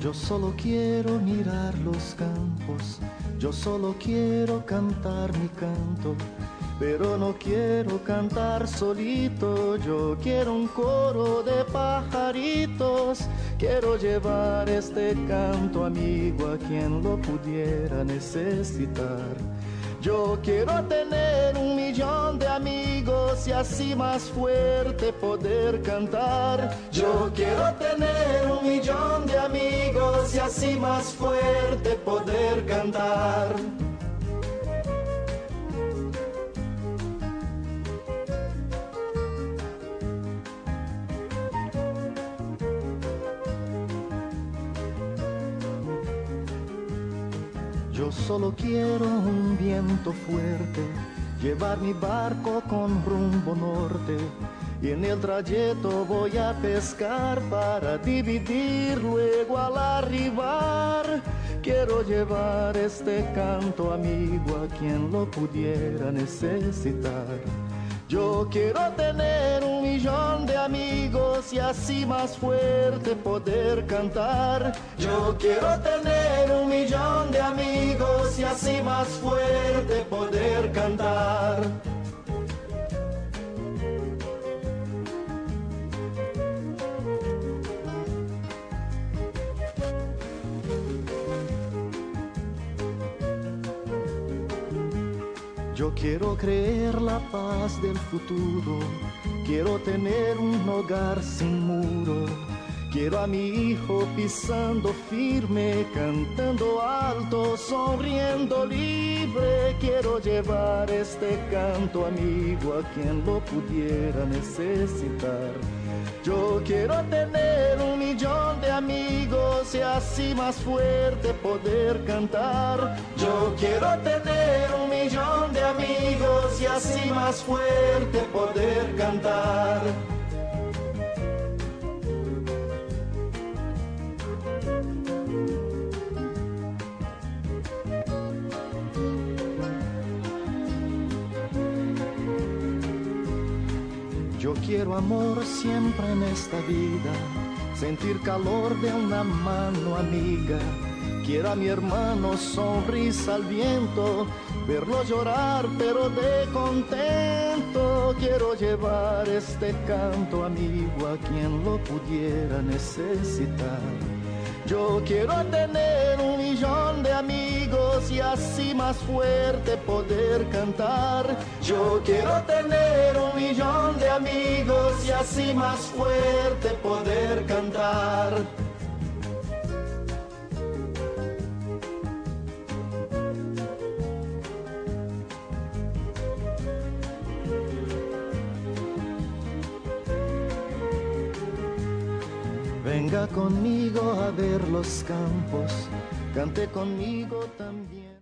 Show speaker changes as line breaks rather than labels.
Yo solo quiero mirar los campos, yo solo quiero cantar mi canto, pero no quiero cantar solito, yo quiero un coro de pajaritos, quiero llevar este canto amigo a quien lo pudiera necesitar. Yo quiero tener un millón de amigos y así más fuerte poder cantar. Yo quiero tener un millón de amigos y así más fuerte poder cantar. Yo solo quiero un viento fuerte, llevar mi barco con rumbo norte. Y en el trayecto voy a pescar para dividir luego al arribar. Quiero llevar este canto amigo a quien lo pudiera necesitar. Yo quiero tener un millón de amigos y así más fuerte poder cantar. Yo quiero tener un millón de amigos y así más fuerte poder cantar. Yo quiero creer la paz del futuro, quiero tener un hogar sin muro. Quiero a mi hijo pisando firme, cantando alto, sonriendo libre. Quiero llevar este canto amigo a quien lo pudiera necesitar. Yo quiero tener un millón de amigos y así más fuerte poder cantar. Yo quiero tener un millón así más fuerte poder cantar. Yo quiero amor siempre en esta vida, sentir calor de una mano amiga. Quiero a mi hermano sonrisa al viento, verlo llorar pero de contento. Quiero llevar este canto amigo a quien lo pudiera necesitar. Yo quiero tener un millón de amigos y así más fuerte poder cantar. Yo quiero tener un millón de amigos y así más fuerte poder cantar. Venga conmigo a ver los campos, cante conmigo también.